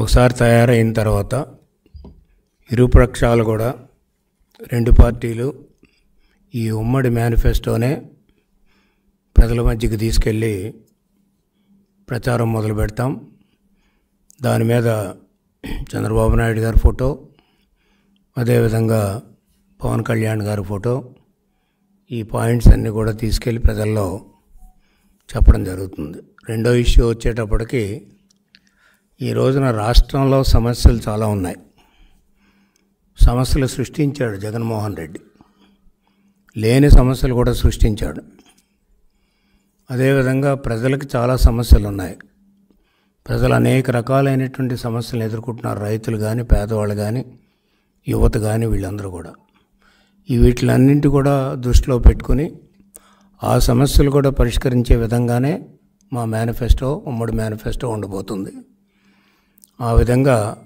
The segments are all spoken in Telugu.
ఒకసారి తయారైన తర్వాత ఇరుపక్షాలు కూడా రెండు పార్టీలు ఈ ఉమ్మడి మేనిఫెస్టోనే ప్రజల మధ్యకి తీసుకెళ్ళి ప్రచారం మొదలు పెడతాం. దాని మీద చంద్రబాబు నాయుడు గారి ఫోటో అదేవిధంగా పవన్ కళ్యాణ్ గారి ఫోటో ఈ పాయింట్స్ అన్నీ కూడా తీసుకెళ్ళి ప్రజల్లో చెప్పడం జరుగుతుంది. రెండో ఇష్యూ వచ్చేటప్పటికి ఈ రోజున రాష్ట్రంలో సమస్యలు చాలా ఉన్నాయి. సమస్యలు సృష్టించాడు జగన్మోహన్ రెడ్డి. లేని సమస్యలు కూడా సృష్టించాడు. అదేవిధంగా ప్రజలకు చాలా సమస్యలు ఉన్నాయి. ప్రజలు అనేక రకాలైనటువంటి సమస్యలు ఎదుర్కొంటున్నారు. రైతులు కానీ పేదవాళ్ళు కానీ యువత కానీ వీళ్ళందరూ కూడా. ఈ వీటిలన్నింటి కూడా దృష్టిలో పెట్టుకుని ఆ సమస్యలు కూడా పరిష్కరించే విధంగానే మా మేనిఫెస్టో ఉమ్మడి మేనిఫెస్టో ఉండబోతుంది. ఆ విధంగా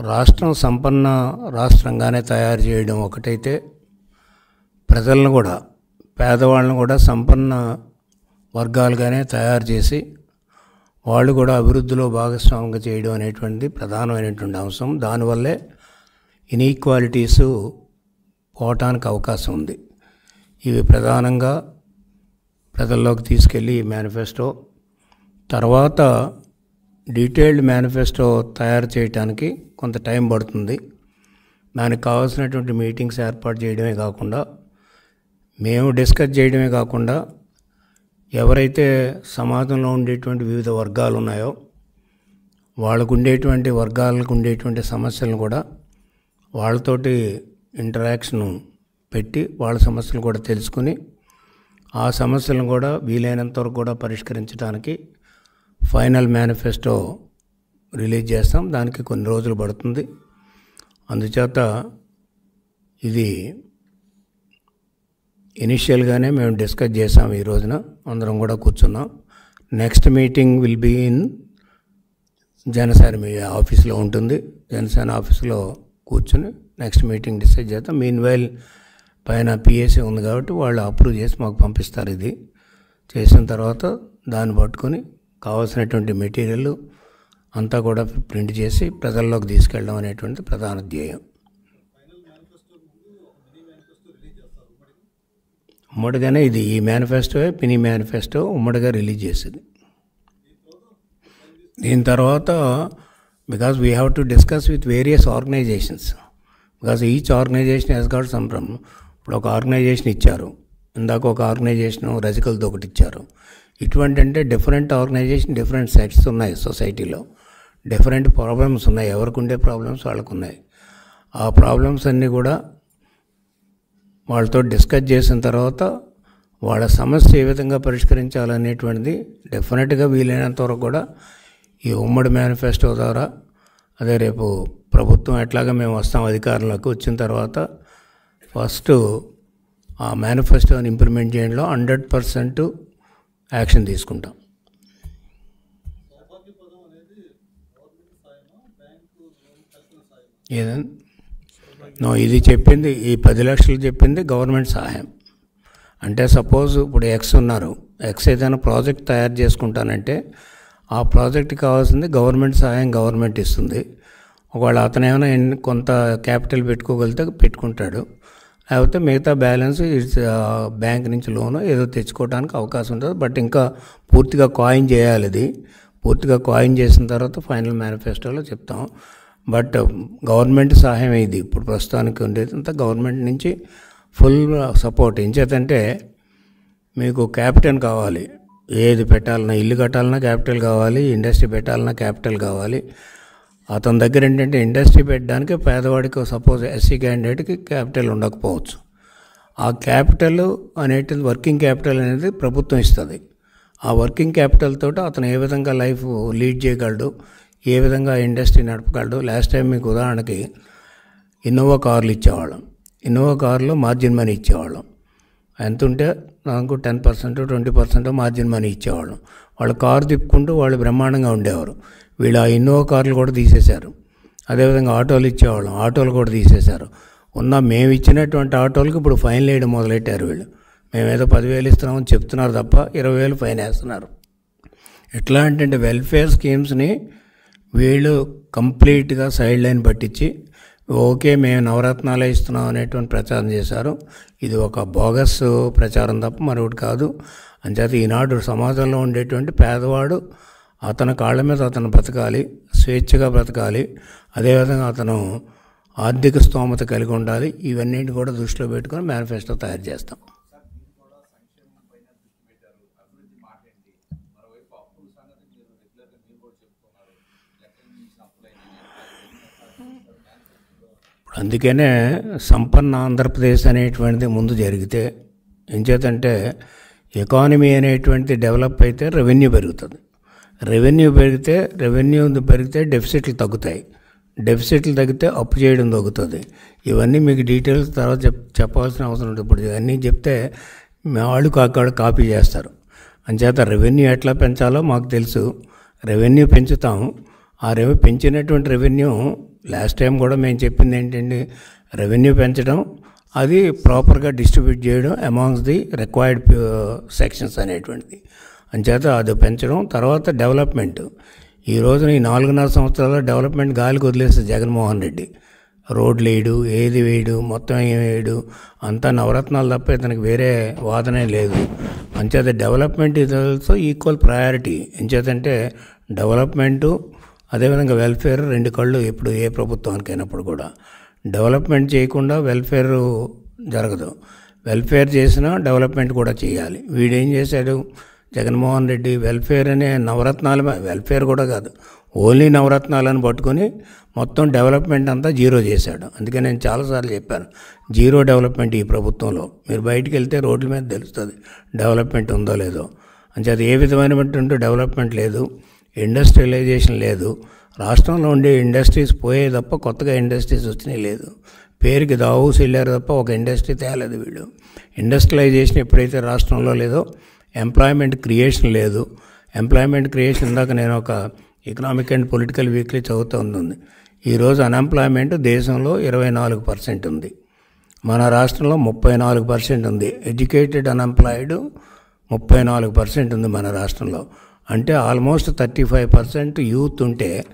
రాష్ట్రం సంపన్న రాష్ట్రంగానే తయారు చేయడం ఒకటైతే ప్రజలను కూడా పేదవాళ్ళను కూడా సంపన్న వర్గాలుగానే తయారు చేసి వాళ్ళు కూడా అభివృద్ధిలో భాగస్వామ్యంగా చేయడం అనేటువంటిది ప్రధానమైనటువంటి అంశం. దానివల్లే ఇన్ఈక్వాలిటీసు పోవటానికి అవకాశం ఉంది. ఇవి ప్రధానంగా ప్రజల్లోకి తీసుకెళ్ళి ఈ మేనిఫెస్టో. తర్వాత డీటెయిల్డ్ మేనిఫెస్టో తయారు చేయడానికి కొంత టైం పడుతుంది. దానికి కావాల్సినటువంటి మీటింగ్స్ ఏర్పాటు చేయడమే కాకుండా మేము డిస్కస్ చేయడమే కాకుండా ఎవరైతే సమాజంలో ఉండేటువంటి వివిధ వర్గాలు ఉన్నాయో వాళ్ళకు ఉండేటువంటి వర్గాలకు ఉండేటువంటి సమస్యలను కూడా వాళ్ళతోటి ఇంటరాక్షన్ పెట్టి వాళ్ళ సమస్యలు కూడా తెలుసుకుని ఆ సమస్యలను కూడా వీలైనంత వరకు కూడా పరిష్కరించడానికి ఫైనల్ మేనిఫెస్టో రిలీజ్ చేస్తాం. దానికి కొన్ని రోజులు పడుతుంది. అందుచేత ఇది ఇనిషియల్గానే మేము డిస్కస్ చేసాం ఈ రోజున. అందరం కూడా కూర్చున్నాం. Next meeting will be in Janasena మీ ఆఫీస్లో ఉంటుంది. జనసేన ఆఫీస్లో కూర్చుని నెక్స్ట్ మీటింగ్ డిసైడ్ చేద్దాం. మీన్ వైల్ పైన పిఎస్సీ ఉంది కాబట్టి వాళ్ళు అప్రూవ్ చేసి మాకు పంపిస్తారు ఇది. చేసిన తర్వాత దాన్ని పట్టుకొని కావాల్సినటువంటి మెటీరియల్ అంతా కూడా ప్రింట్ చేసి ప్రజల్లోకి తీసుకెళ్ళడం అనేటువంటి ప్రధాన ధ్యేయం. ఉమ్మడిగానే ఇది ఈ మేనిఫెస్టో పిని మేనిఫెస్టో ఉమ్మడిగా రిలీజ్ చేసింది. దీని తర్వాత because we have to discuss with various organisations. Because each organisation has got some problem ఇప్పుడు ఒక ఆర్గనైజేషన్ ఇచ్చారు. ఇందాక ఒక ఆర్గనైజేషన్ రజికలతో ఒకటి ఇచ్చారు. ఇటువంటి అంటే డిఫరెంట్ ఆర్గనైజేషన్ డిఫరెంట్ సెట్స్ ఉన్నాయి సొసైటీలో డిఫరెంట్ ప్రాబ్లమ్స్ ఉన్నాయి. ఎవరికి ఉండే ప్రాబ్లమ్స్ వాళ్ళకు ఉన్నాయి ఆ ప్రాబ్లమ్స్ అన్నీ కూడా వాళ్ళతో డిస్కస్ చేసిన తర్వాత వాళ్ళ సమస్య ఏ విధంగా పరిష్కరించాలనేటువంటిది డెఫినెట్గా వీలైనంత వరకు కూడా ఈ ఉమ్మడి మేనిఫెస్టో ద్వారా అదే రేపు ప్రభుత్వం ఎట్లాగా మేము వస్తాం అధికారంలోకి వచ్చిన తర్వాత ఫస్ట్ ఆ మేనిఫెస్టోని ఇంప్లిమెంట్ చేయడంలో హండ్రెడ్ పర్సెంట్ యాక్షన్ తీసుకుంటాం. ఏదన్నా నో ఇది చెప్పింది ఈ పది లక్షలు చెప్పింది గవర్నమెంట్ సహాయం. అంటే సపోజ్ ఇప్పుడు ఎక్స్ ఉన్నారు. ఎక్స్ ఏదైనా ప్రాజెక్ట్ తయారు చేసుకుంటానంటే ఆ ప్రాజెక్ట్ కావాల్సింది గవర్నమెంట్ సహాయం గవర్నమెంట్ ఇస్తుంది. ఒకవేళ అతను ఏమైనా కొంత క్యాపిటల్ పెట్టుకోగలిగితే పెట్టుకుంటాడు. లేకపోతే మిగతా బ్యాలెన్స్ బ్యాంక్ నుంచి లోను ఏదో తెచ్చుకోవడానికి అవకాశం ఉంటుంది. బట్ ఇంకా పూర్తిగా కాయిన్ చేయాలి ఇది. పూర్తిగా కాయిన్ చేసిన తర్వాత ఫైనల్ మేనిఫెస్టోలో చెప్తాం. బట్ గవర్నమెంట్ సహాయం ఇది. ఇప్పుడు ప్రస్తుతానికి ఉండేది అంతా గవర్నమెంట్ నుంచి ఫుల్ సపోర్ట్. ఎంచేతంటే మీకు క్యాపిటల్ కావాలి. ఏది పెట్టాలన్నా ఇల్లు కట్టాలన్నా క్యాపిటల్ కావాలి ఇండస్ట్రీ పెట్టాలన్నా క్యాపిటల్ కావాలి. అతని దగ్గర ఏంటంటే ఇండస్ట్రీ పెట్టడానికి పేదవాడికి సపోజ్ ఎస్సీ క్యాండిడేట్కి క్యాపిటల్ ఉండకపోవచ్చు. ఆ క్యాపిటల్ అనేటిది వర్కింగ్ క్యాపిటల్ అనేది ప్రభుత్వం ఇస్తుంది. ఆ వర్కింగ్ క్యాపిటల్ తోటి అతను ఏ విధంగా లైఫ్ లీడ్ చేయగలడు ఏ విధంగా ఇండస్ట్రీ నడపగలడు. లాస్ట్ టైం మీకు ఉదాహరణకి ఇన్నోవా కార్లు ఇచ్చేవాళ్ళం. ఇన్నోవా కార్లో మార్జిన్ మనీ ఇచ్చేవాళ్ళం. ఎంత ఉంటే నాకు ten percent twenty percent margin money ఇచ్చేవాళ్ళం. వాళ్ళు కారు తిప్పుకుంటూ వాళ్ళు బ్రహ్మాండంగా ఉండేవారు. వీళ్ళు ఆ ఇన్నోవా కార్లు కూడా తీసేశారు. అదేవిధంగా ఆటోలు ఇచ్చేవాళ్ళం ఆటోలు కూడా తీసేశారు. ఉన్న మేము ఇచ్చినటువంటి ఆటోలకు ఇప్పుడు ఫైన్ వేయడం మొదలెట్టారు వీళ్ళు. మేమేదో పదివేలు ఇస్తున్నామని చెప్తున్నారు తప్ప ఇరవై వేలు ఫైన్ వేస్తున్నారు. ఎట్లా అంటే వెల్ఫేర్ స్కీమ్స్ని వీళ్ళు కంప్లీట్గా సైడ్ లైన్ పట్టించి ఓకే మేము నవరత్నాలే ఇస్తున్నాం అనేటువంటి ప్రచారం చేశారు. ఇది ఒక బోగస్ ప్రచారం తప్ప మరొకటి కాదు. అంచేత ఈనాడు సమాజంలో ఉండేటువంటి పేదవాడు అతని కాళ్ళ మీద అతను బ్రతకాలి స్వేచ్ఛగా బ్రతకాలి అదేవిధంగా అతను ఆర్థిక స్తోమత కలిగి ఉండాలి. ఇవన్నింటి కూడా దృష్టిలో పెట్టుకొని మేనిఫెస్టో తయారు చేస్తాం. అందుకనే సంపన్న ఆంధ్రప్రదేశ్ అనేటువంటిది ముందు జరిగితే ఏం చేతంటే ఎకానమీ అనేటువంటిది డెవలప్ అయితే రెవెన్యూ పెరుగుతుంది. రెవెన్యూ పెరిగితే రెవెన్యూ పెరిగితే డెఫిసిట్లు తగ్గుతాయి. డెఫిసిట్లు తగ్గితే అప్పు చేయడం తగ్గుతుంది. ఇవన్నీ మీకు డీటెయిల్స్ తర్వాత చెప్ చెప్పాల్సిన అవసరం ఉంటుంది. ఇప్పుడు ఇవన్నీ చెప్తే మా వాళ్ళు కాకాడు కాపీ చేస్తారు. అంచేత రెవెన్యూ ఎట్లా పెంచాలో మాకు తెలుసు. రెవెన్యూ పెంచుతాం. ఆ రెవె పెంచినటువంటి రెవెన్యూ లాస్ట్ టైం కూడా మేము చెప్పింది ఏంటండి? రెవెన్యూ పెంచడం అది ప్రాపర్గా డిస్ట్రిబ్యూట్ చేయడం అమాంగ్స్ ది రిక్వైర్డ్ సెక్షన్స్ అనేటువంటిది. అంచేత అది పెంచడం తర్వాత డెవలప్మెంట్. ఈ రోజున ఈ నాలుగున్నర సంవత్సరాల్లో డెవలప్మెంట్ గాలికి వదిలేస్తే జగన్మోహన్ రెడ్డి. రోడ్లు వేయడు ఏది వేయడు మొత్తం ఏం వేయడు అంతా నవరత్నాలు తప్ప ఇతనికి వేరే వాదనే లేదు. అంచేత డెవలప్మెంట్ ఇది ఆల్సో ఈక్వల్ ప్రయారిటీ. ఎంచేతంటే డెవలప్మెంటు అదేవిధంగా వెల్ఫేర్ రెండు కళ్ళు ఇప్పుడు ఏ ప్రభుత్వానికైనప్పుడు కూడా. డెవలప్మెంట్ చేయకుండా వెల్ఫేర్ జరగదు. వెల్ఫేర్ చేసినా డెవలప్మెంట్ కూడా చేయాలి. వీడేం చేశాడు? జగన్మోహన్ రెడ్డి వెల్ఫేర్ అనే నవరత్నాలు వెల్ఫేర్ కూడా కాదు. ఓన్లీ నవరత్నాలను పట్టుకొని మొత్తం డెవలప్మెంట్ అంతా జీరో చేశాడు. అందుకే నేను చాలాసార్లు చెప్పాను జీరో డెవలప్మెంట్ ఈ ప్రభుత్వంలో. మీరు బయటికి వెళ్తే రోడ్ల మీద తెలుస్తుంది డెవలప్మెంట్ ఉందో లేదో. అంచేది ఏ విధమైనటువంటి డెవలప్మెంట్ లేదు ఇండస్ట్రియలైజేషన్ లేదు. రాష్ట్రంలో ఉండే ఇండస్ట్రీస్ పోయే తప్ప కొత్తగా ఇండస్ట్రీస్ వచ్చినాయి లేదు. పేరుకి దావూసి వెళ్ళారు తప్ప ఒక ఇండస్ట్రీ తేలేదు వీళ్ళు ఇండస్ట్రియలైజేషన్ ఎప్పుడైతే రాష్ట్రంలో లేదో ఎంప్లాయ్మెంట్ క్రియేషన్ లేదు. ఎంప్లాయ్మెంట్ క్రియేషన్ ఇందాక నేను ఒక ఎకనామిక్ అండ్ పొలిటికల్ వీక్లీ చదువుతూ ఉంది ఈరోజు అన్ఎంప్లాయ్మెంట్ దేశంలో ఇరవై నాలుగు పర్సెంట్ ఉంది. మన రాష్ట్రంలో ముప్పై నాలుగు పర్సెంట్ ఉంది. ఎడ్యుకేటెడ్ అన్ఎంప్లాయిడ్ ముప్పై నాలుగు పర్సెంట్ ఉంది మన రాష్ట్రంలో. అంటే almost thirty five percent youth ఉంటే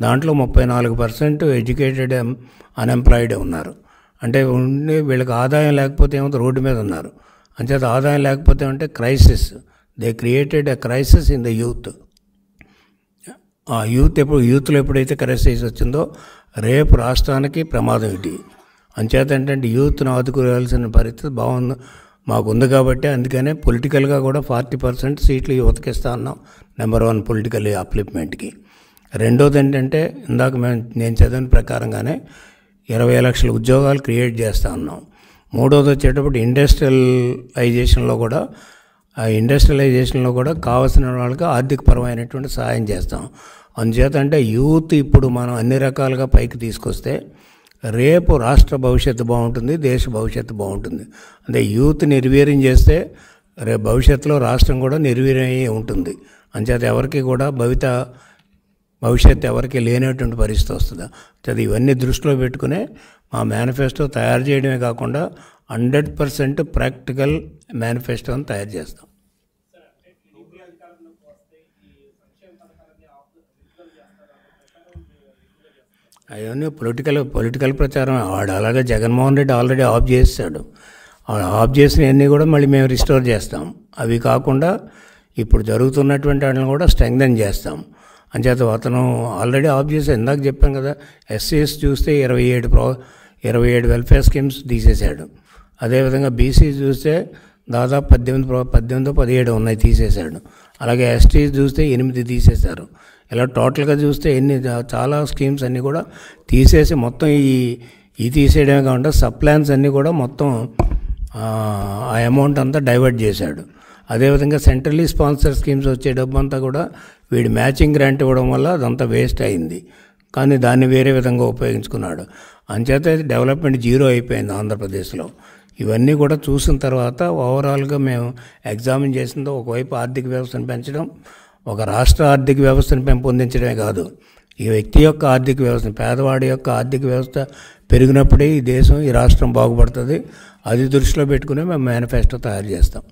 దాంట్లో ముప్పై నాలుగు పర్సెంట్ ఎడ్యుకేటెడ్ అన్ఎంప్లాయిడ్ ఉన్నారు. అంటే ఉండి వీళ్ళకి ఆదాయం లేకపోతే ఏమో రోడ్డు మీద ఉన్నారు. అంచేత ఆదాయం లేకపోతే అంటే crisis they created a crisis in the youth ఆ యూత్ ఎప్పుడు యూత్లో ఎప్పుడైతే క్రైసిస్ వచ్చిందో రేపు రాష్ట్రానికి ప్రమాదం ఇది. అంచేత ఏంటంటే యూత్ను ఆదుకోవాల్సిన పరిస్థితి బాగుంది మాకు ఉంది కాబట్టి అందుకనే పొలిటికల్గా కూడా ఫార్టీ పర్సెంట్ సీట్లు యువతకి ఇస్తా ఉన్నాం నెంబర్ వన్ పొలిటికల్ అప్లిప్మెంట్కి రెండోది ఏంటంటే ఇందాక మేము నేను చదివిన ప్రకారంగానే ఇరవై లక్షల ఉద్యోగాలు క్రియేట్ చేస్తా ఉన్నాం మూడోది వచ్చేటప్పుడు ఇండస్ట్రియలైజేషన్లో కూడా ఆ ఇండస్ట్రియలైజేషన్లో కూడా కావాల్సిన వాళ్ళకి ఆర్థికపరమైనటువంటి సహాయం చేస్తాం. అందుచేత అంటే యూత్ ఇప్పుడు మనం అన్ని రకాలుగా పైకి తీసుకొస్తే రేపు రాష్ట్ర భవిష్యత్తు బాగుంటుంది దేశ భవిష్యత్తు బాగుంటుంది. అంటే యూత్ నిర్వీర్యం చేస్తే రేపు భవిష్యత్తులో రాష్ట్రం కూడా నిర్వీర్యం ఉంటుంది. అంచేత ఎవరికి కూడా భవిత భవిష్యత్తు ఎవరికి లేనటువంటి పరిస్థితి వస్తుంది. అది ఇవన్నీ దృష్టిలో పెట్టుకునే మా మేనిఫెస్టో తయారు చేయడమే కాకుండా హండ్రెడ్ పర్సెంట్ ప్రాక్టికల్ మేనిఫెస్టోని తయారు చేస్తాం. అవన్నీ పొలిటికల్ పొలిటికల్ ప్రచారం వాడు అలాగే జగన్మోహన్ రెడ్డి ఆల్రెడీ ఆఫ్ చేస్తాడు ఆఫ్ చేసినవన్నీ కూడా మళ్ళీ మేము రిస్టోర్ చేస్తాం. అవి కాకుండా ఇప్పుడు జరుగుతున్నటువంటి వాటిని కూడా స్ట్రెంగ్దన్ చేస్తాం. అంచేత అతను ఆల్రెడీ ఆఫ్ చేసి ఇందాక చెప్పాను కదా ఎస్సీఎస్ చూస్తే ఇరవై ఏడు ప్రో ఇరవై ఏడు వెల్ఫేర్ స్కీమ్స్ తీసేశాడు. అదేవిధంగా బీసీ చూస్తే దాదాపు పద్దెనిమిది ప్రో పద్దెనిమిది పదిహేడు ఉన్నాయి తీసేశాడు. అలాగే ఎస్టీ చూస్తే ఎనిమిది తీసేశారు. ఇలా టోటల్గా చూస్తే ఎన్ని చాలా స్కీమ్స్ అన్నీ కూడా తీసేసి మొత్తం ఈ ఈ తీసేయడమే కాకుండా సప్లాన్స్ అన్నీ కూడా మొత్తం ఆ అమౌంట్ అంతా డైవర్ట్ చేశాడు. అదేవిధంగా సెంట్రల్లీ స్పాన్సర్ స్కీమ్స్ వచ్చే డబ్బు అంతా కూడా వీడు మ్యాచింగ్ గ్రాంట్ ఇవ్వడం వల్ల అదంతా వేస్ట్ అయింది. కానీ దాన్ని వేరే విధంగా ఉపయోగించుకున్నాడు. అంచేత డెవలప్మెంట్ జీరో అయిపోయింది ఆంధ్రప్రదేశ్లో. ఇవన్నీ కూడా చూసిన తర్వాత ఓవరాల్గా మేము ఎగ్జామిన్ చేసిందో ఒకవైపు ఆర్థిక వ్యవస్థను పెంచడం ఒక రాష్ట్ర ఆర్థిక వ్యవస్థను పెంపొందించడమే కాదు. ఈ వ్యక్తి యొక్క ఆర్థిక వ్యవస్థ పేదవాడి యొక్క ఆర్థిక వ్యవస్థ పెరిగినప్పుడే ఈ దేశం ఈ రాష్ట్రం బాగుపడుతుంది. అది దృష్టిలో పెట్టుకుని మేము మేనిఫెస్టో తయారు చేస్తాం.